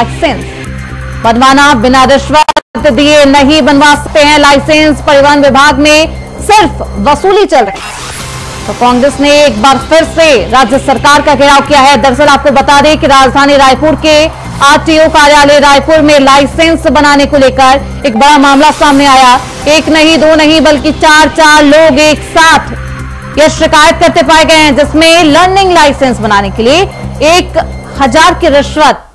Licence. बनवाना बिना रिश्वत दिए नहीं बनवा सकते हैं लाइसेंस। परिवहन विभाग में सिर्फ़ वसूली चल रही तो कांग्रेस ने एक बार फिर से राज्य सरकार का घेराव किया है। दरअसल आपको बता दें कि राजधानी रायपुर के आरटीओ कार्यालय रायपुर में लाइसेंस बनाने को लेकर एक बड़ा मामला सामने आया। एक नहीं, दो नहीं, बल्कि चार चार लोग एक साथ यह शिकायत करते पाए गए हैं, जिसमें लर्निंग लाइसेंस बनाने के लिए एक हज़ार की रिश्वत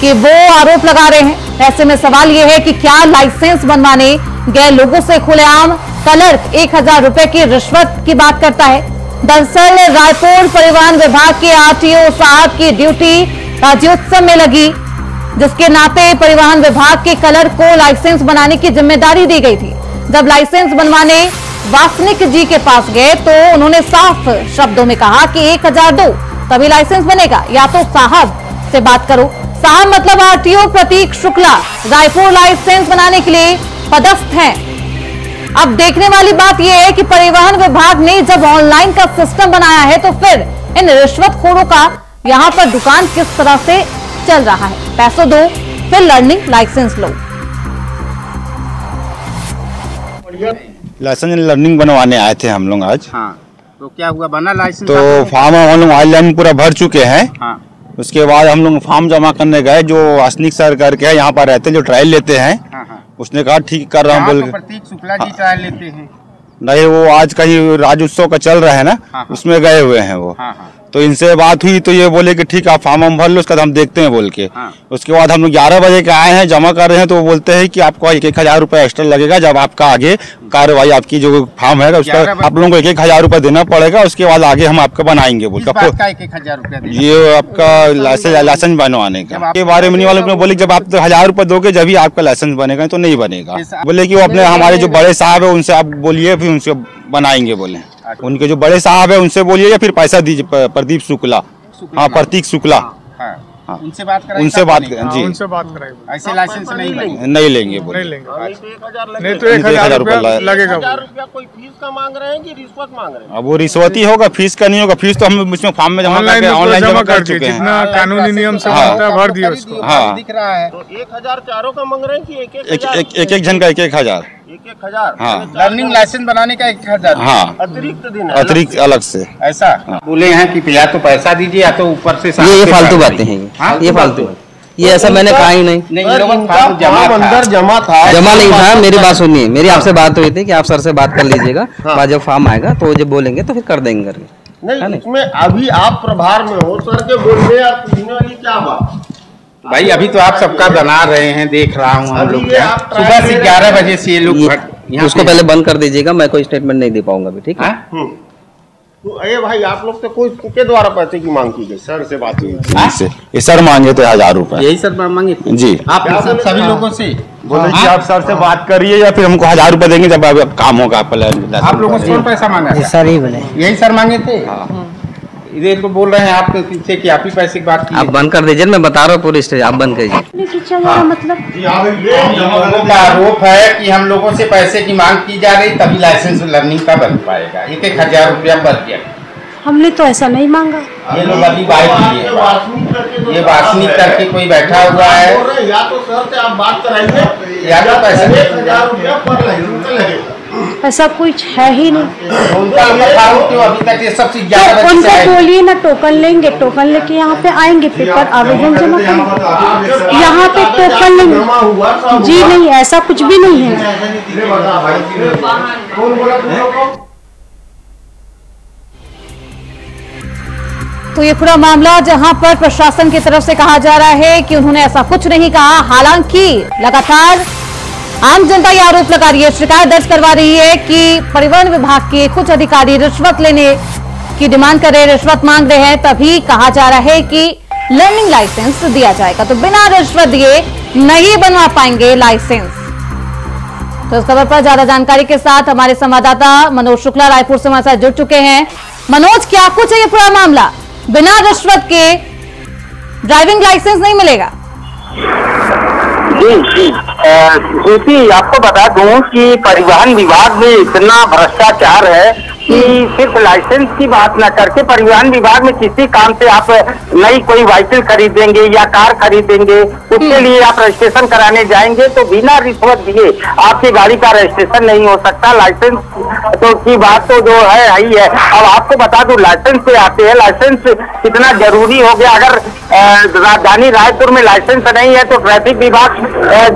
कि वो आरोप लगा रहे हैं। ऐसे में सवाल ये है कि क्या लाइसेंस बनवाने गए लोगों से खुलेआम क्लर्क एक हज़ार रुपए की रिश्वत की बात करता है? दरअसल रायपुर परिवहन विभाग के आरटीओ साहब की ड्यूटी राज्योत्सव में लगी, जिसके नाते परिवहन विभाग के क्लर्क को लाइसेंस बनाने की ज़िम्मेदारी दी गई थी। जब लाइसेंस बनवाने वासनिक जी के पास गए तो उन्होंने साफ़ शब्दों में कहा कि एक हज़ार दो, तभी लाइसेंस बनेगा। या तो साहब से बात करो। साहब मतलब आरटीओ प्रतीक शुक्ला रायपुर लाइसेंस बनाने के लिए पदस्थ हैं। अब देखने वाली बात यह है कि परिवहन विभाग ने जब ऑनलाइन का सिस्टम बनाया है तो फिर इन रिश्वतखोरों का यहाँ पर दुकान किस तरह से चल रहा है? पैसों दो फिर लर्निंग लाइसेंस लो। लाइसेंस लर्निंग बनवाने आए थे हम लोग आज। हाँ तो क्या हुआ? बना लाइसेंस तो? फॉर्म हम लोग ऑनलाइन पूरा भर चुके हैं। हाँ। उसके बाद हम लोग फॉर्म जमा करने गए जो असनिक सर करके है यहाँ पर रहते हैं, जो ट्रायल लेते हैं। हाँ हाँ। उसने कहा ठीक कर रहा हूँ बोल प्रतीक शुक्ला जी ट्रायल लेते हैं। नहीं वो आज कहीं राज्योत्सव का चल रहा है ना हाँ। उसमें गए हुए हैं वो। हाँ हाँ। तो इनसे बात हुई तो ये बोले कि ठीक है आप फॉर्म हम भर लो उसका बाद हम देखते हैं बोल के। हाँ। उसके बाद हम लोग ग्यारह बजे के आए हैं जमा कर रहे हैं तो वो बोलते हैं कि आपको एक एक हज़ार रुपया एक्स्ट्रा लगेगा जब आपका आगे कार्रवाई आपकी जो फॉर्म है उसका आप लोगों को एक एक हज़ार रुपया देना पड़ेगा उसके बाद आगे हम आपका बनाएँगे बोल के। रुपया ये आपका लाइसेंस लाइसेंस बनवाने का। के बारे में नहीं वाले बोले जब आप तो हज़ार रुपए दोगे जब ही आपका लाइसेंस बनेगा तो नहीं बनेगा। बोले कि वो अपने हमारे जो बड़े साहब है उनसे आप बोलिए फिर उनसे बनाएँगे बोले। उनके जो बड़े साहब है उनसे बोलिए या फिर पैसा दीजिए प्रदीप शुक्ला। हाँ प्रतीक शुक्ला। हाँ हाँ। उनसे बात करें उनसे बात करें हाँ, जी। उनसे बात कराएँगे। ऐसे लाइसेंस नहीं नहीं लेंगे। नहीं बोले नहीं तो एक नहीं तो एक हज़ार रुपया लगेगा हज़ार बोले। रुपया कोई फ़ीस का मांग रहे हैं कि रिश्वत मांग रहे हैं? अब वो रिश्वती होगा फ़ीस का नहीं होगा। फ़ीस तो हम उसमें फॉर्म में जमा करके ऑनलाइन जमा कर कर चुके हैं। जितना कानूनी नियम से हाँ। भर दिए उसको। हाँ। दिख रहा है। तो एक हज़ार चारों का मांग रहे हैं कि एक एक एक एक जन का एक एक हज़ार। एक एक हज़ार। हाँ। लर्निंग लाइसेंस बनाने का एक हज़ार। हाँ। अतिरिक्त दिन है। अतिरिक्त अलग से। ऐसा? हाँ। बोले हैं कि या तो पैसा दीजिए या तो ऊपर से ये ये फालतू से बातें हैं। ये। हाँ? फालतू ये ऐसा मैंने कहा ही नहीं। फालतू अंदर जमा था। जमा नहीं था मेरी बात सुनिए। मेरी आपसे बात हुई थी कि आप सर से बात कर लीजिएगा। हाँ। बाद जब फॉर्म आएगा तो जब बोलेंगे तो फिर कर देंगे है नहीं? इसमें अभी आप प्रभार में हो सर के बोलने और पूछने वाली क्या बात। भाई अभी तो आप सबका बना रहे हैं देख रहा हूँ हम लोग सुबह से ग्यारह बजे से ये लोग उसको पहले बंद कर दीजिएगा मैं कोई स्टेटमेंट नहीं दे पाऊँगा अभी ठीक है? हाँ? हम्म। तो अरे भाई आप लोग तो कोई के द्वारा पैसे की मांग की गई सर से बात हुई ये सर मांगे थे हज़ार रुपए। यही सर मांगे जी। आप सभी थे? लोगों से? बोले कि आप सर से बात करिए या फिर हमको हज़ार रुपए देंगे जब अब काम होगा आप लोगों से पैसा मांगा? सर ही बोले। यही सर मांगे थे? इधर तो बोल रहे हैं आप तो पीछे कि आप ही पैसे की बात आप बंद कर दीजिए मैं बता रहा हूँ पूरी स्टेज आप बंद कीजिए। खींचा मतलब? का आरोप है कि हम लोगों से पैसे की मांग की जा रही तभी लाइसेंस लर्निंग का बन पाएगा। एक एक हज़ार रूपया पर गया। हमने तो ऐसा नहीं मांगा। ये लोग अभी बाइक लिए ये वासनिक करके कोई बैठा हुआ है। हैं, या तो सर से आप बात कराइए या तो पैसे ऐसा कुछ है ही नहीं। तो उनका बोलिए ना टोकन लेंगे टोकन लेके यहाँ पे आएँगे पेपर आवेदन जमा करेंगे यहाँ पे टोकन नहीं जी नहीं ऐसा कुछ भी नहीं है। लोग तो ये पूरा मामला जहाँ पर प्रशासन की तरफ़ से कहा जा रहा है कि उन्होंने ऐसा कुछ नहीं कहा। हालाँकि लगातार आम जनता ये आरोप लगा रही है। शिकायत दर्ज करवा रही है कि परिवहन विभाग के कुछ अधिकारी रिश्वत लेने की डिमांड कर रहे हैं, रिश्वत मांग रहे हैं। तभी कहा जा रहा है कि लर्निंग लाइसेंस दिया जाएगा। तो बिना रिश्वत दिए नहीं बनवा पाएँगे लाइसेंस तो इस खबर पर ज़्यादा जानकारी के साथ हमारे संवाददाता मनोज शुक्ला रायपुर से हमारे साथ जुड़ चुके हैं। मनोज, क्या कुछ है ये पूरा मामला? बिना रिश्वत के ड्राइविंग लाइसेंस नहीं मिलेगा? जी जी। ज्योति आपको बता दूँ कि परिवहन विभाग में इतना भ्रष्टाचार है कि सिर्फ़ लाइसेंस की बात न करके परिवहन विभाग में किसी काम से आप नई कोई व्हीकल खरीदेंगे या कार खरीदेंगे उसके लिए आप रजिस्ट्रेशन कराने जाएँगे तो बिना रिश्वत दिए आपकी गाड़ी का रजिस्ट्रेशन नहीं हो सकता। लाइसेंस तो की बात तो जो है ही है अब आपको बता दू लाइसेंस पे आते हैं। लाइसेंस कितना ज़रूरी हो गया? अगर राजधानी रायपुर में लाइसेंस नहीं है तो ट्रैफ़िक विभाग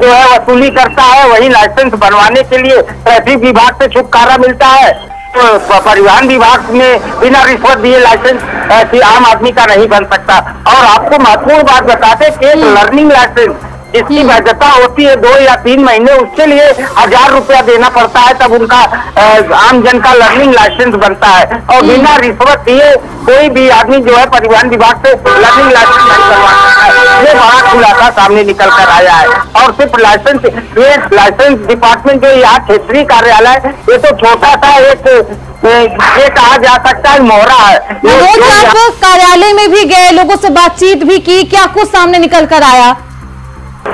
जो है वसूली करता है। वही लाइसेंस बनवाने के लिए ट्रैफ़िक विभाग से छुटकारा मिलता है। परिवहन विभाग में बिना रिश्वत दिए लाइसेंस ऐसी आम आदमी का नहीं बन सकता। और आपको महत्वपूर्ण बात बताते कि लर्निंग लाइसेंस जिसकी वैधता होती है दो या तीन महीने उसके लिए हज़ार रुपया देना पड़ता है तब उनका अ, आम जन का लर्निंग लाइसेंस बनता है। और बिना रिश्वत दिए कोई भी आदमी जो है परिवहन विभाग से लर्निंग लाइसेंस नहीं करवा है। ये बड़ा खुलासा सामने निकल कर आया है। और सिर्फ़ लाइसेंस ये लाइसेंस डिपार्टमेंट जो यहाँ क्षेत्रीय कार्यालय ये तो छोटा सा एक ये कहा जा सकता है मोहरा है। कार्यालय में भी गए लोगों से बातचीत भी की क्या कुछ सामने निकल कर आया?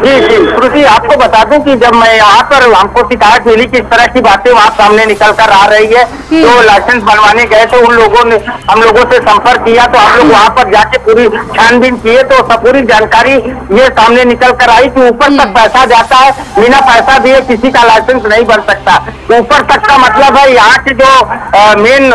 जी जी श्रुति आपको बता दूँ कि जब मैं यहाँ पर हमको शिकायत मिली कि इस तरह की बातें वहाँ सामने निकल कर आ रही है तो लाइसेंस बनवाने गए तो उन लोगों ने हम लोगों से संपर्क किया तो हम लोग वहाँ पर जाके पूरी छानबीन किए तो सब पूरी जानकारी ये सामने निकल कर आई कि ऊपर तक पैसा जाता है बिना पैसा दिए किसी का लाइसेंस नहीं बन सकता। ऊपर तक का मतलब है यहाँ के जो मेन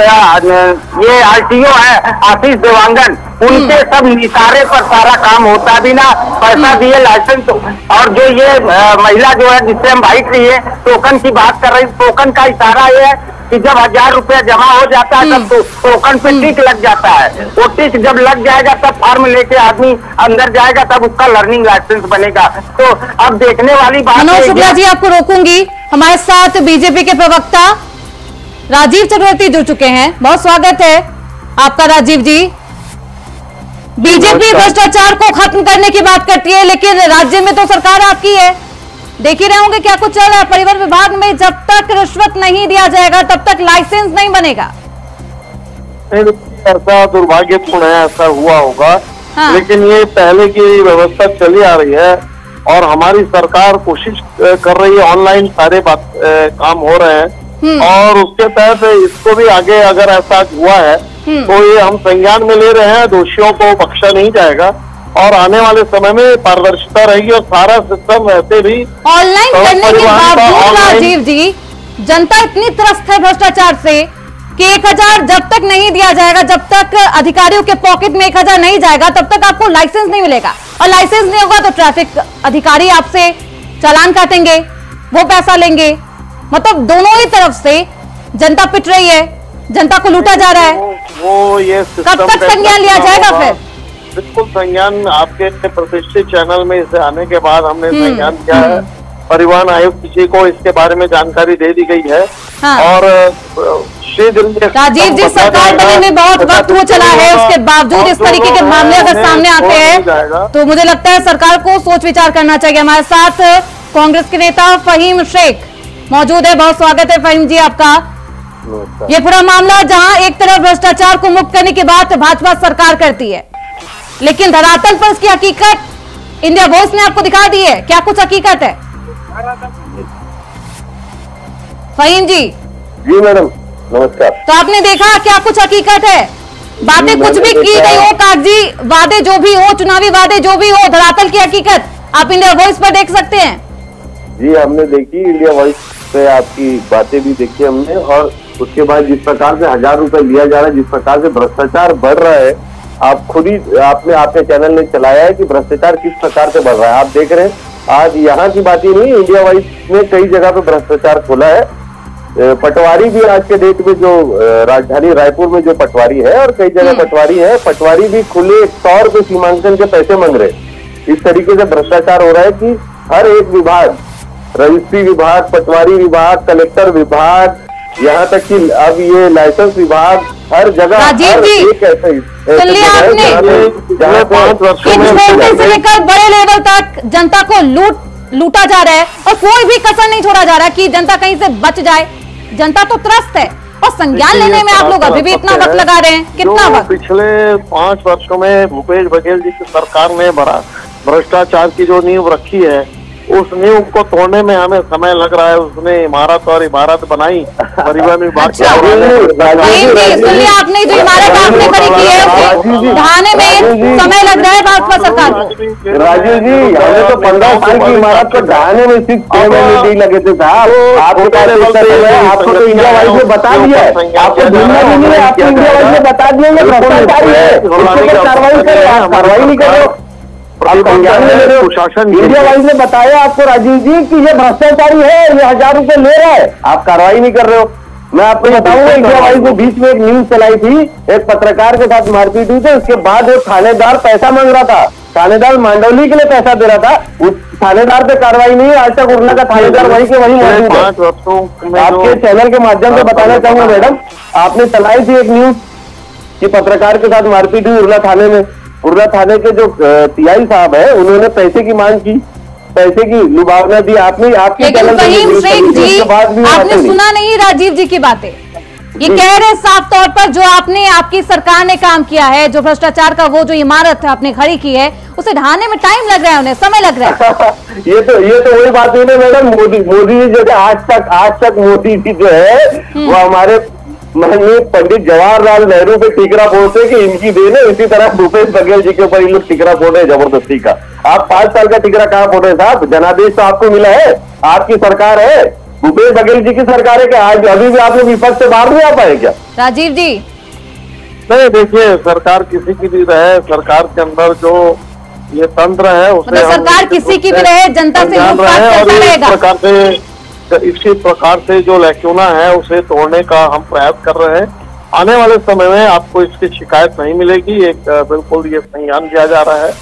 ये आरटीओ है आशीष देवांगन उनके सब निशारे पर सारा काम होता बिना पैसा दिए लाइसेंस और जो ये महिला जो है जिससे हम बाइक लिए टोकन की बात कर रही टोकन का इशारा ये है कि जब हज़ार रुपया जमा हो जाता है तब तो टोकन पे टिक लग जाता है। वो टिक जब लग जाएगा तब फॉर्म लेके आदमी अंदर जाएगा तब उसका लर्निंग लाइसेंस बनेगा। तो अब देखने वाली बात मनोज शुक्ला जी आपको रोकूँगी। हमारे साथ बीजेपी के प्रवक्ता राजीव चतुर्थी जुड़ चुके हैं। बहुत स्वागत है आपका राजीव जी। बीजेपी भ्रष्टाचार को खत्म करने की बात करती है लेकिन राज्य में तो सरकार आपकी है। देख ही रहे होंगे क्या कुछ चल रहा है। परिवहन विभाग में जब तक रिश्वत नहीं दिया जाएगा तब तक लाइसेंस नहीं बनेगा। ऐसा दुर्भाग्यपूर्ण है ऐसा हुआ होगा। हाँ। लेकिन ये पहले की व्यवस्था चली आ रही है और हमारी सरकार कोशिश कर रही है। ऑनलाइन सारे बात अ, काम हो रहे हैं। और उसके तहत इसको भी आगे अगर ऐसा हुआ है तो ये हम संज्ञान में ले रहे हैं दोषियों को बख्शा नहीं जाएगा। और आने वाले समय में पारदर्शिता रहेगी और सारा सिस्टम वैसे भी ऑनलाइन करने के बावजूद राजीव जी जनता इतनी त्रस्त है भ्रष्टाचार से कि एक हज़ार जब तक नहीं दिया जाएगा जब तक अधिकारियों के पॉकेट में एक हज़ार नहीं जाएगा तब तक आपको लाइसेंस नहीं मिलेगा। और लाइसेंस नहीं होगा तो ट्रैफ़िक अधिकारी आपसे चालान काटेंगे वो पैसा लेंगे। मतलब दोनों ही तरफ़ से जनता पिट रही है जनता को लूटा जा रहा है। वो, वो ये कब तक संज्ञान लिया जाएगा फिर? बिल्कुल संज्ञान आपके प्रतिष्ठित चैनल में इसे आने के बाद हमने हम्म, संज्ञान किया है। परिवहन आयुक्त जी को इसके बारे में जानकारी दे दी गई है। हाँ। और शीघ्र राजीव जी सरकार बनने में बहुत वक्त हो चला है। उसके बावजूद इस तरीके के मामले अगर सामने आते हैं तो मुझे लगता है सरकार को सोच विचार करना चाहिए। हमारे साथ कांग्रेस के नेता फहीम शेख। मौजूद है। बहुत स्वागत है फहीम जी आपका। ये पूरा मामला जहाँ एक तरफ़ भ्रष्टाचार को मुक्त करने की बात भाजपा सरकार करती है लेकिन धरातल पर इसकी हकीकत इंडिया वॉइस ने आपको दिखा दी है। क्या कुछ हकीकत है? फहीम जी। जी मैडम नमस्कार। तो आपने देखा क्या कुछ हकीकत है? बातें कुछ भी की। गई हो कागज़ी वादे जो भी हो चुनावी वादे जो भी हो धरातल की हकीकत आप इंडिया वॉइस पर देख सकते हैं। जी हमने देखी इंडिया वॉइस पे आपकी बातें भी देखी हमने और उसके बाद जिस प्रकार से हज़ार रुपए लिया जा रहा है जिस प्रकार से भ्रष्टाचार बढ़ रहा है आप खुद ही आपने आपके चैनल ने चलाया है कि भ्रष्टाचार किस प्रकार से बढ़ रहा है। आप देख रहे हैं आज यहाँ की बात ही नहीं इंडिया वाइज ने कई जगह पे भ्रष्टाचार खोला है। पटवारी भी आज के डेट में जो राजधानी रायपुर में जो पटवारी है और कई जगह पटवारी है पटवारी भी खुले तौर पे सीमांकन के पैसे मांग रहे इस तरीके से भ्रष्टाचार हो रहा है कि हर एक विभाग रजिस्ट्री विभाग पटवारी विभाग कलेक्टर विभाग यहाँ तक कि अब ये लाइसेंस विभाग हर जगह राजीव जी, से लेकर बड़े लेवल तक जनता को लूट लूटा जा रहा है और कोई भी कसर नहीं छोड़ा जा रहा है कि जनता कहीं से बच जाए। जनता तो त्रस्त है और संज्ञान लेने में आप लोग अभी भी इतना वक्त लगा रहे हैं। कितना वक्त? पिछले पाँच वर्षों में भूपेश बघेल जी की सरकार ने बड़ा भ्रष्टाचार की जो नींव रखी है उस नींव को तोड़ने में हमें समय लग रहा है उसने इमारत और इमारत बनाई परिवहन विभाग के अच्छा। आपने जो इमारत आपने खड़ी की है ढहाने में समय लग रहा है भाजपा सरकार को? राजीव जी हमें तो पंद्रह साल की इमारत को ढहाने में सिर्फ़ छह महीने नहीं लगे थे साहब। आपको तो इंडिया वाइज में बता दिया है। आपको ढूंढना भी नहीं है आपको इंडिया वाइज में बता दिया है कार्रवाई करें कार्रवाई नहीं कर। रहे हो आप संज्ञान में ले रहे हो इंडिया वाइज ने बताया आपको राजीव जी कि ये भ्रष्टाचारी है ये हज़ार रुपए ले रहा है। आप कार्रवाई नहीं कर रहे हो। मैं आपको बताऊँगा इंडिया वाइज में बीच में एक न्यूज़ चलाई थी एक पत्रकार के साथ मारपीट हुई थी उसके बाद वो थानेदार पैसा मांग रहा था। थानेदार मांडवली के लिए पैसा दे रहा था। उस थानेदार पे कार्रवाई नहीं आज तक उड़ना का थानेदार वही के वही मौजूद है। आपके चैनल के माध्यम से बताना चाहूँगा मैडम आपने चलाई थी एक न्यूज़ कि पत्रकार के साथ मारपीट हुई उर्ला थाने में। उर्ला थाने के जो टीआई साहब है उन्होंने पैसे की मांग की। पैसे की लुभावना दी आपने आपके जी आपने सुना नहीं राजीव जी की बातें। ये कह रहे साफ़ तौर पर जो आपने आपकी सरकार ने काम किया है जो भ्रष्टाचार का वो जो इमारत आपने खड़ी की है उसे ढाने में टाइम लग रहा है उन्हें समय लग रहा है। ये तो ये तो वही बात हुई ना मैडम मोदी मोदी जी जो आज तक आज तक मोदी जी जो है वो हमारे माननीय पंडित जवाहरलाल नेहरू पे टिकरा फोड़ते कि इनकी देन है इसी तरह भूपेश बघेल जी के ऊपर ये लोग टिकरा फोड़ रहे हैं ज़बरदस्ती का। आप पाँच साल का टिकरा कहाँ फोड़ रहे हैं साहब? जनादेश तो आपको मिला है आपकी सरकार है। भूपेश बघेल जी की सरकार है क्या? आज अभी भी आप लोग विपक्ष से बाहर नहीं आ पाए क्या? राजीव जी। नहीं देखिए सरकार किसी की भी रहे सरकार के अंदर जो ये तंत्र है उसे मतलब सरकार किसी की भी रहे, जनता से रहे और इस रहेगा। प्रकार से इसी प्रकार से जो लैक्यूना है उसे तोड़ने का हम प्रयास कर रहे हैं। आने वाले समय में आपको इसकी शिकायत नहीं मिलेगी एक बिल्कुल ये संज्ञान किया जा रहा है।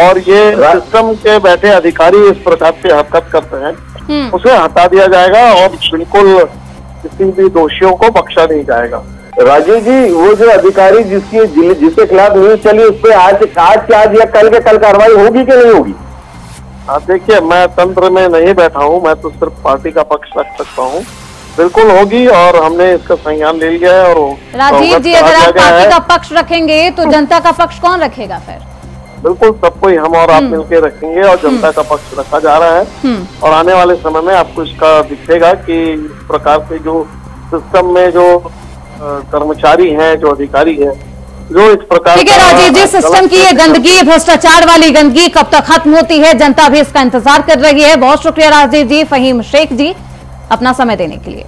और ये सिस्टम के बैठे अधिकारी इस प्रकार से हरकत करते हैं। हम्म। उसे हटा दिया जाएगा और बिल्कुल किसी भी दोषियों को बख्शा नहीं जाएगा। राजीव जी वो जो अधिकारी जिसकी जिसके खिलाफ न्यूज़ चली उस पर आज आज के आज या कल के कल कार्रवाई होगी कि नहीं होगी? हाँ देखिए मैं तंत्र में नहीं बैठा हूँ मैं तो सिर्फ़ पार्टी का पक्ष रख सकता हूँ। बिल्कुल होगी और हमने इसका संज्ञान ले लिया है और राजीव जी अगर आप पार्टी का पक्ष रखेंगे तो जनता का पक्ष कौन रखेगा फिर? बिल्कुल सबको ही हम और आप मिलकर रखेंगे और जनता का पक्ष रखा जा रहा है। हम्म। और आने वाले समय में आपको इसका दिखेगा कि इस प्रकार के जो सिस्टम में जो कर्मचारी हैं जो अधिकारी हैं जो इस प्रकार ठीक है राजीव जी सिस्टम की ये गंदगी भ्रष्टाचार वाली गंदगी कब तक खत्म होती है जनता भी इसका इंतज़ार कर रही है। बहुत शुक्रिया राजीव जी फहीम शेख जी अपना समय देने के लिए।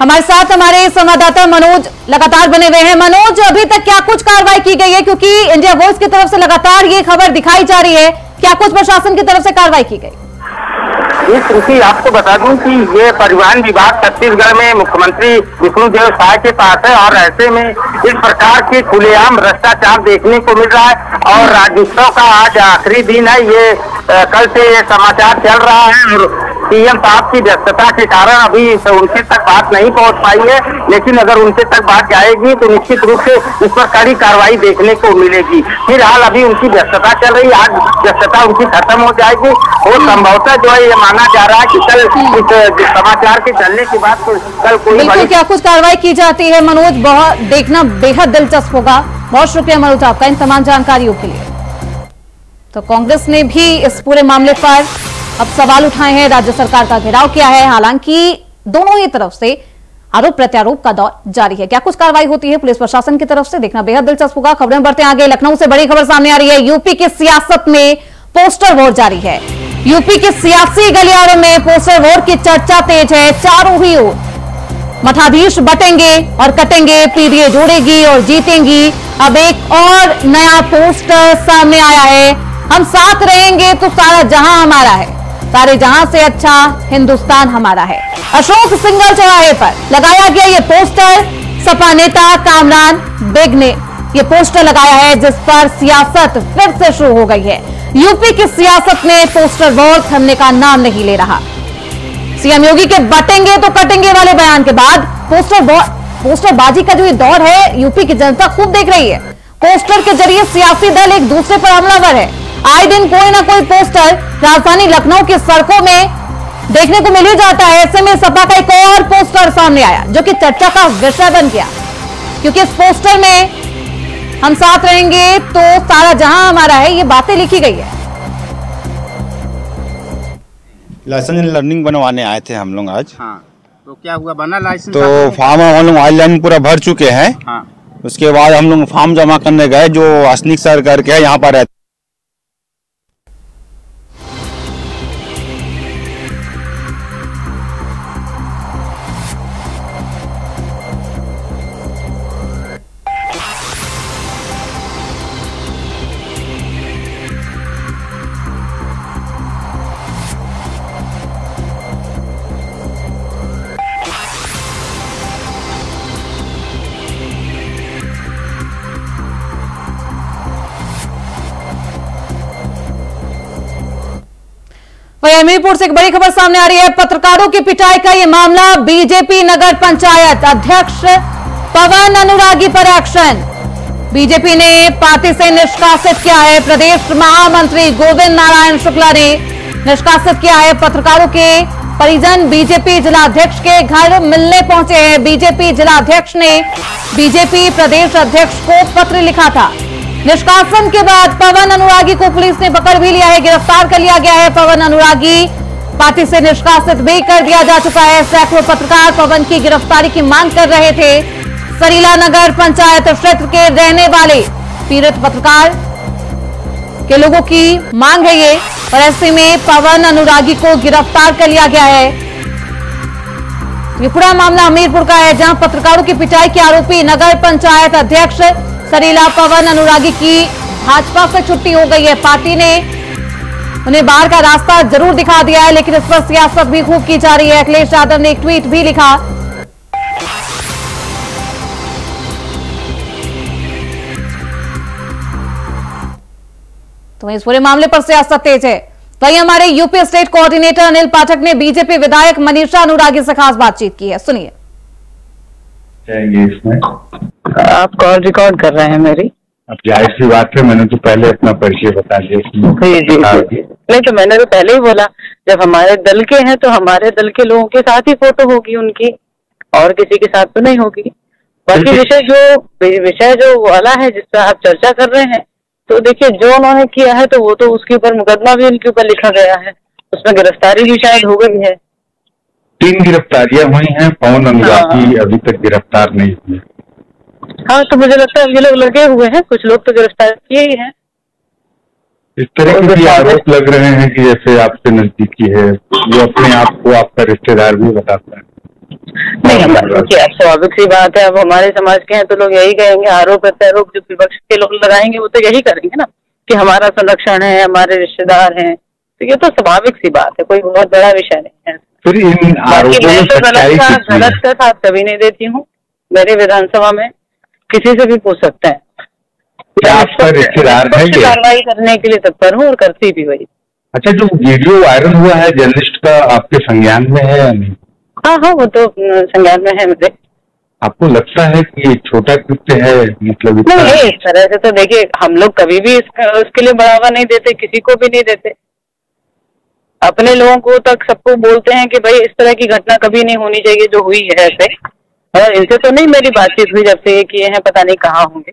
हमारे साथ हमारे संवाददाता मनोज लगातार बने हुए हैं। मनोज अभी तक क्या कुछ कार्रवाई की गई है? क्योंकि इंडिया वॉइस की तरफ़ से लगातार ये खबर दिखाई जा रही है क्या कुछ प्रशासन की तरफ़ से कार्रवाई की गई? इस कृषि आपको बता दूँ कि ये परिवहन विभाग छत्तीसगढ़ में मुख्यमंत्री विष्णुदेव साय के पास है और ऐसे में इस प्रकार के खुलेआम भ्रष्टाचार देखने को मिल रहा है और राज्योत्सव का आज आखिरी दिन है। ये कल से ये समाचार चल रहा है और सीएम साहब की व्यस्तता के कारण अभी से उनके तक बात नहीं पहुँच पाई है लेकिन अगर उनके तक बात जाएगी तो निश्चित रूप से उस पर कड़ी कार्रवाई देखने को मिलेगी। फ़िलहाल अभी उनकी व्यस्तता चल रही है आज व्यस्तता उनकी खत्म हो जाएगी। और संभवतः जो है ये माना जा रहा है कि कल इस समाचार के चलने के बाद तो कल कोई बिल्कुल बड़ी क्या कुछ कार्रवाई की जाती है? मनोज बहुत देखना बेहद दिलचस्प होगा। बहुत शुक्रिया मनोज आपका इन तमाम जानकारियों के लिए। तो कांग्रेस ने भी इस पूरे मामले पर अब सवाल उठाए हैं, राज्य सरकार का घेराव किया है। हालाँकि दोनों ही तरफ़ से आरोप प्रत्यारोप का दौर जारी है। क्या कुछ कार्रवाई होती है पुलिस प्रशासन की तरफ़ से? देखना बेहद दिलचस्प होगा। खबरें बढ़ते आगे। लखनऊ से बड़ी खबर सामने आ रही है। यूपी की सियासत में पोस्टर वोट जारी है। यूपी के सियासी गलियारों में पोस्टर वोट की चर्चा तेज है। चारों ही ओर मठाधीश बटेंगे और कटेंगे। पीडीए जोड़ेगी और जीतेंगी। अब एक और नया पोस्टर सामने आया है। हम साथ रहेंगे तो सारा जहाँ हमारा है। सारे जहाँ से अच्छा हिंदुस्तान हमारा है। अशोक सिंगल चौराहे पर लगाया गया ये पोस्टर, सपा नेता कामरान बेग ने ये पोस्टर लगाया है, जिस पर सियासत फिर से शुरू हो गई है। यूपी की सियासत में पोस्टर वॉर थमने का नाम नहीं ले रहा। सीएम योगी के बटेंगे तो कटेंगे वाले बयान के बाद पोस्टर बो- पोस्टर बाजी का जो ये दौर है, यूपी की जनता खूब देख रही है। पोस्टर के ज़रिए सियासी दल एक दूसरे पर हमलावर है। आए दिन कोई ना कोई पोस्टर राजधानी लखनऊ की सड़कों में देखने को मिल ही जाता है। ऐसे में सपा का एक और पोस्टर सामने आया जो कि चर्चा का विषय बन गया। क्योंकि इस पोस्टर में हम साथ रहेंगे तो सारा जहाँ हमारा है ये बातें लिखी गई है। लाइसेंस लर्निंग बनवाने आए थे हम लोग आज। हाँ तो क्या हुआ? बना लाइसेंस तो? फॉर्म हम लोग ऑनलाइन पूरा भर चुके हैं। हाँ। उसके बाद हम लोग फॉर्म जमा करने गए जो असनिक सर करके यहाँ पर रहते हमीरपुर से एक बड़ी खबर सामने आ रही है। पत्रकारों की पिटाई का ये मामला, बीजेपी नगर पंचायत अध्यक्ष पवन अनुरागी पर एक्शन। बीजेपी ने पार्टी से निष्कासित किया है। प्रदेश महामंत्री गोविंद नारायण शुक्ला ने निष्कासित किया है। पत्रकारों के परिजन बीजेपी जिलाध्यक्ष के घर मिलने पहुँचे हैं। बीजेपी जिलाध्यक्ष ने बीजेपी प्रदेश अध्यक्ष को पत्र लिखा था। निष्कासन के बाद पवन अनुरागी को पुलिस ने पकड़ भी लिया है, गिरफ़्तार कर लिया गया है पवन अनुरागी। पार्टी से निष्कासित भी कर दिया जा चुका है। सैकड़ों पत्रकार पवन की गिरफ्तारी की मांग कर रहे थे। सरीला नगर पंचायत क्षेत्र के रहने वाले पीड़ित पत्रकार के लोगों की मांग है ये, और ऐसे में पवन अनुरागी को गिरफ़्तार कर लिया गया है। ये पूरा मामला हमीरपुर का है, जहाँ पत्रकारों की पिटाई के आरोपी नगर पंचायत अध्यक्ष सरीला पवन, अनुरागी की भाजपा से छुट्टी हो गई है। पार्टी ने उन्हें बाहर का रास्ता ज़रूर दिखा दिया है, लेकिन इस पर सियासत भी खूब की जा रही है। अखिलेश यादव ने एक ट्वीट भी लिखा। तो इस पूरे मामले पर सियासत तेज है। वहीं हमारे UP state coordinator Anil Pathak ने बीजेपी विधायक मनीषा अनुरागी से खास बातचीत की है। सुनिए। जाएँगे इसमें। आप कॉल रिकॉर्ड कर रहे हैं मेरी। अब ज़ाहिर सी बात है मैंने तो पहले अपना परिचय बता दिया जी जी। हाँ, नहीं तो मैंने तो पहले ही बोला जब हमारे दल के हैं तो हमारे दल के लोगों के साथ ही फ़ोटो होगी उनकी और किसी के साथ तो नहीं होगी। बाकी विषय जो विषय जो वाला है जिस पर आप चर्चा कर रहे हैं तो देखिए जो उन्होंने किया है तो वो तो उसके ऊपर मुकदमा भी उनके ऊपर लिखा गया है। उसमें गिरफ्तारी भी शायद हो गई है। तीन गिरफ्तारियाँ हुई हैं पवन अनुरागी अभी तक गिरफ़्तार नहीं हुए हाँ तो मुझे लगता है ये लोग लगे हुए हैं कुछ लोग तो गिरफ़्तार किए ही हैं। इस तरह के भी आरोप लग रहे हैं कि जैसे आपसे नजदीकी है वो अपने आप को आपका रिश्तेदार भी बताता है। नहीं अब स्वाभाविक सी बात है अब हमारे समाज के हैं तो लोग यही कहेंगे आरोप प्रत्यारोप जो विपक्ष के लोग लगाएँगे वो तो यही करेंगे ना कि हमारा संरक्षण है हमारे रिश्तेदार हैं। तो ये तो स्वाभाविक सी बात है कोई बहुत बड़ा विषय नहीं है। फिर इन आरोपों में तो सच्चाई गलत का साथ कभी नहीं देती हूँ। मेरे विधानसभा में किसी से भी पूछ सकते हैं। क्या है ये? कार्रवाई करने के लिए तत्पर हूँ और करती भी वही अच्छा जो वीडियो वायरल हुआ है जर्नलिस्ट का आपके संज्ञान में है या नहीं? हाँ हाँ वो तो संज्ञान में है मेरे आपको लगता है कि ये छोटा कृत्य है? मतलब नहीं इस तरह से तो देखिए हम लोग कभी भी इसका उसके लिए बढ़ावा नहीं देते किसी को भी नहीं देते। अपने लोगों को तक सबको बोलते हैं कि भाई इस तरह की घटना कभी नहीं होनी चाहिए, जो हुई है ऐसे। और इनसे तो नहीं, मेरी बातचीत हुई जब से ये किए हैं, पता नहीं कहाँ होंगे।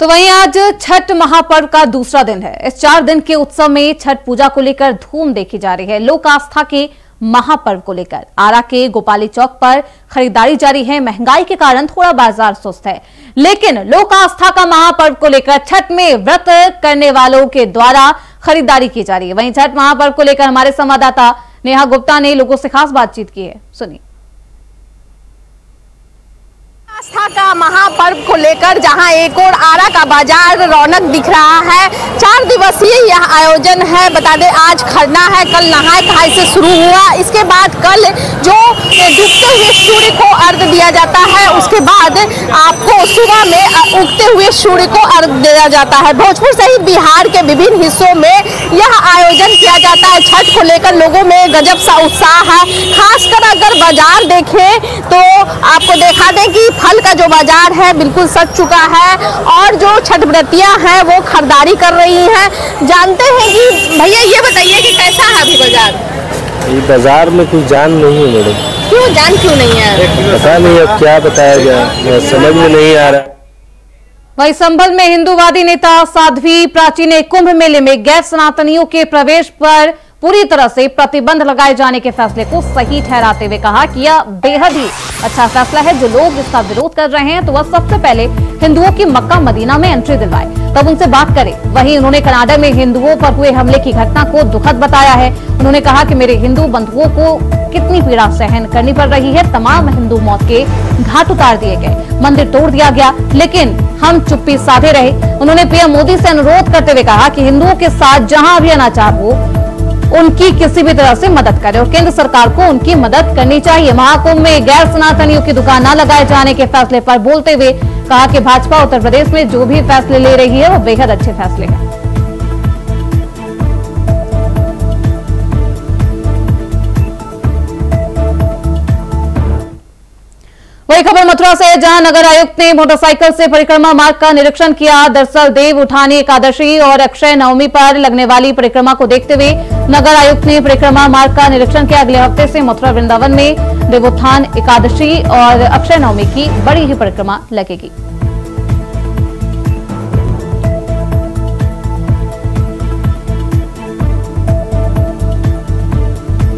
तो वहीं आज छठ महापर्व का दूसरा दिन है। इस चार दिन के उत्सव में छठ पूजा को लेकर धूम देखी जा रही है। लोक आस्था के महापर्व को लेकर। आरा के गोपाली चौक पर खरीदारी जारी है। महँगाई के कारण थोड़ा बाज़ार सुस्त है। लेकिन लोक आस्था का महापर्व को लेकर छठ में व्रत करने वालों के द्वारा खरीदारी की जा रही है। वहीं छठ महापर्व को लेकर हमारे संवाददाता नेहा गुप्ता ने लोगों से खास बातचीत की है। सुनिए। आस्था का महापर्व को लेकर जहाँ एक और आरा का बाज़ार रौनक दिख रहा है। चार दिवसीय यह आयोजन है। बता दें, आज खरना है। कल नहाय खाए से शुरू हुआ। इसके बाद कल जो डूबते हुए सूर्य को अर्घ दिया जाता है, उसके बाद आपको सुबह में उगते हुए सूर्य को अर्घ दिया जाता है। भोजपुर सहित बिहार के विभिन्न हिस्सों में यह आयोजन किया जाता है। छठ को लेकर लोगों में गजब सा उत्साह है। खासकर अगर बाज़ार देखें तो आपको देखा दें कि फल का जो बाज़ार है बिल्कुल सज चुका है और जो छठ व्रतियाँ हैं वो खरीदारी कर रही हैं। जानते हैं कि भैया ये बताइए कि कैसा है अभी बाज़ार? ये बाज़ार में कुछ जान नहीं है मैडम क्यों? जान क्यों नहीं है? पता नहीं अब क्या बताया जाए समझ में नहीं आ रहा। वहीं संभल में हिंदूवादी नेता साध्वी प्राची ने कुंभ मेले में गैर सनातनियों के प्रवेश पर पूरी तरह से प्रतिबंध लगाए जाने के फैसले को सही ठहराते हुए कहा कि यह बेहद ही अच्छा फैसला है। जो लोग इसका विरोध कर रहे हैं तो वह सबसे पहले हिंदुओं की मक्का मदीना में एंट्री दिलवाए। तब उनसे बात करें। वहीं उन्होंने कनाडा में हिंदुओं पर हुए हमले की घटना को दुखद बताया है। उन्होंने कहा कि मेरे हिंदू बंधुओं को कितनी पीड़ा सहन करनी पड़ रही है। तमाम हिंदू मौत के घाट उतार दिए गए। मंदिर तोड़ दिया गया, लेकिन हम चुप्पी साधे रहे। उन्होंने पीएम मोदी से अनुरोध करते हुए कहा कि हिंदुओं के साथ जहाँ भी अनाचार हो उनकी किसी भी तरह से मदद करे और केंद्र सरकार को उनकी मदद करनी चाहिए। महाकुंभ में गैर सनातनियों की दुकान न लगाए जाने के फैसले पर बोलते हुए कहा कि भाजपा उत्तर प्रदेश में जो भी फैसले ले रही है, वो बेहद अच्छे फैसले हैं। वही खबर मथुरा से जहाँ नगर आयुक्त ने मोटरसाइकिल से परिक्रमा मार्ग का निरीक्षण किया। दरअसल देव उठानी एकादशी और अक्षय नवमी पर लगने वाली परिक्रमा को देखते हुए नगर आयुक्त ने परिक्रमा मार्ग का निरीक्षण किया। अगले हफ़्ते से मथुरा वृंदावन में देवोत्थान एकादशी और अक्षय नवमी की बड़ी ही परिक्रमा लगेगी।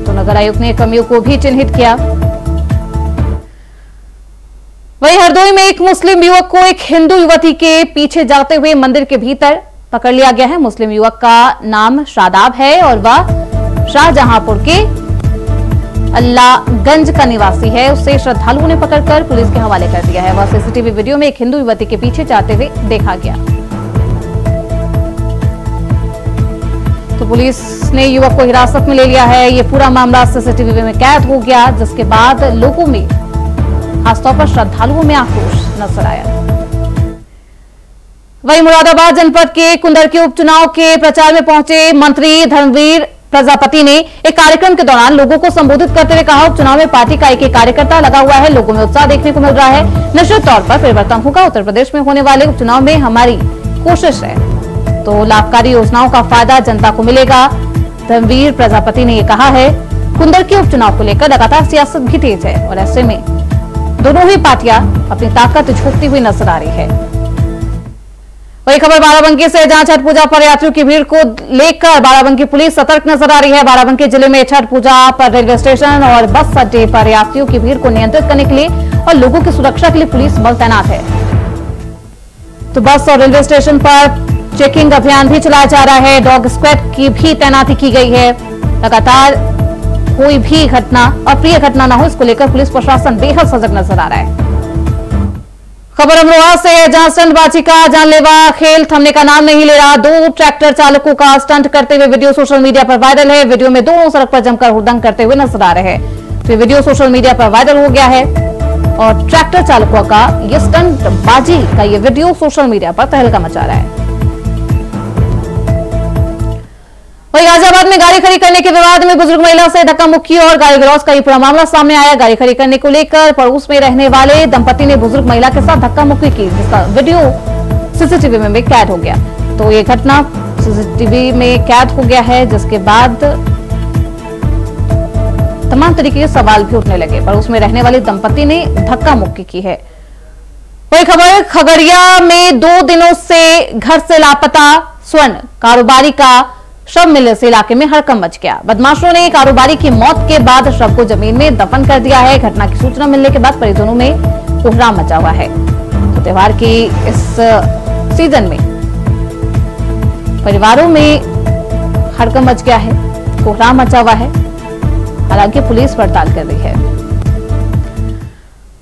तो नगर आयुक्त ने कमियों को भी चिन्हित किया। वहीं हरदोई में एक मुस्लिम युवक को एक हिंदू युवती के पीछे जाते हुए मंदिर के भीतर पकड़ लिया गया है। मुस्लिम युवक का नाम शादाब है और वह शाहजहांपुर के अल्लाहगंज का निवासी है। उसे श्रद्धालुओं ने पकड़कर पुलिस के हवाले कर दिया है। वह सीसीटीवी वीडियो में एक हिंदू युवती के पीछे जाते हुए देखा गया। तो पुलिस ने युवक को हिरासत में ले लिया है। ये पूरा मामला सीसीटीवी में कैद हो गया, जिसके बाद लोगों में खासतौर पर श्रद्धालुओं में आक्रोश नज़र आया। वहीं मुरादाबाद जनपद के कुंदर के उपचुनाव के प्रचार में पहुँचे मंत्री धर्मवीर प्रजापति ने एक कार्यक्रम के दौरान लोगों को संबोधित करते हुए कहा, उपचुनाव में पार्टी का एक एक कार्यकर्ता लगा हुआ है, लोगों में उत्साह देखने को मिल रहा है। निश्चित तौर पर परिवर्तन होगा। उत्तर प्रदेश में होने वाले उपचुनाव में हमारी कोशिश है। तो लाभकारी योजनाओं का फ़ायदा जनता को मिलेगा। धर्मवीर प्रजापति ने ये कहा है, कुंदर के उपचुनाव को लेकर लगातार सियासत भी तेज है और ऐसे में दोनों ही पार्टियाँ अपनी ताकत झोंकती हुई नज़र आ रही है। वही खबर बाराबंकी से, जहाँ छठ पूजा पर यात्रियों की भीड़ को लेकर बाराबंकी पुलिस सतर्क नज़र आ रही है। बाराबंकी ज़िले में छठ पूजा पर रेलवे स्टेशन और बस अड्डे पर यात्रियों की भीड़ को नियंत्रित करने के लिए और लोगों की सुरक्षा के लिए पुलिस बल तैनात है। तो बस और रेलवे स्टेशन पर चेकिंग अभियान भी चलाया जा रहा है। डॉग स्क्वाड की भी तैनाती की गई है। लगातार कोई भी घटना, अप्रिय घटना ना हो, इसको लेकर पुलिस प्रशासन बेहद सजग नज़र आ रहा है। खबर अमरोहा से है, जहाँ स्टंटबाजी का जानलेवा खेल थमने का नाम नहीं ले रहा। दो ट्रैक्टर चालकों का स्टंट करते हुए वीडियो सोशल मीडिया पर वायरल है। वीडियो में दोनों सड़क पर जमकर हुड़दंग करते हुए नज़र आ रहे हैं। तो वीडियो सोशल मीडिया पर वायरल हो गया है और ट्रैक्टर चालकों का ये स्टंटबाजी का ये वीडियो सोशल मीडिया पर तहलका मचा रहा है। वहीं गाजियाबाद में गाड़ी खड़ी करने के विवाद में बुज़ुर्ग महिला से धक्का मुक्की और गाड़ी गिरौज का ये पूरा मामला सामने आया। गाड़ी खड़ी करने को लेकर पड़ोस में रहने वाले दंपति ने बुज़ुर्ग महिला के साथ धक्का मुक्की की, जिसका वीडियो सीसीटीवी में भी कैद हो गया। तो ये घटना सीसीटीवी में कैद हो गया है, जिसके बाद तमाम तरीके के सवाल भी उठने लगे। पर उसमें रहने वाले दंपति ने धक्का मुक्की की है। वही खबर, खगड़िया में दो दिनों से घर से लापता स्वर्ण कारोबारी का शव मिलने से इलाके में हड़कम मच गया। बदमाशों ने कारोबारी की मौत के बाद शव को ज़मीन में दफन कर दिया है। घटना की सूचना मिलने के बाद परिजनों में कोहराम मचा हुआ है। तो त्योहार की इस सीज़न में परिवारों में हड़कम मच गया है। कोहराम मचा हुआ है। हालाँकि पुलिस पड़ताल कर रही है।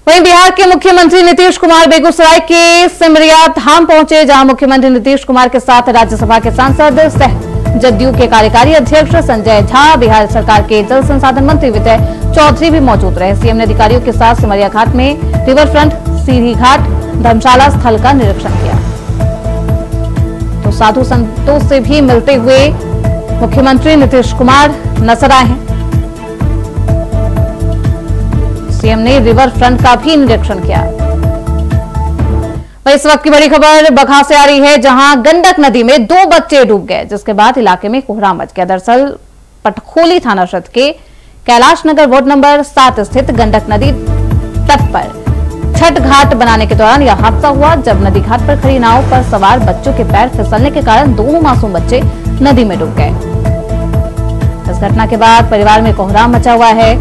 वहीं बिहार के मुख्यमंत्री नीतीश कुमार बेगूसराय के सिमरिया धाम पहुँचे, जहाँ मुख्यमंत्री नीतीश कुमार के साथ राज्यसभा के सांसद सह जदयू के कार्यकारी अध्यक्ष संजय झा, बिहार सरकार के जल संसाधन मंत्री विजय चौधरी भी मौजूद रहे। सीएम ने अधिकारियों के साथ सिमरिया घाट में रिवर फ्रंट सीढ़ी घाट, धर्मशाला स्थल का निरीक्षण किया। तो साधु संतों से भी मिलते हुए मुख्यमंत्री नीतीश कुमार नज़र आए हैं। सीएम ने रिवर फ्रंट का भी निरीक्षण किया। वही इस वक्त की बड़ी खबर बघा से आ रही है जहाँ गंडक नदी में दो बच्चे डूब गए, जिसके बाद इलाके में कोहरा मच गया। दरअसल, पटखोली थाना क्षेत्र के कैलाश नगर वार्ड नंबर सात स्थित गंडक नदी तट पर छठ घाट बनाने के दौरान यह हादसा हुआ, जब नदी घाट पर खड़ी नाव पर सवार बच्चों के पैर फिसलने के कारण दोनों मासूम बच्चे नदी में डूब गए। इस घटना के बाद परिवार में कोहराम मचा हुआ है।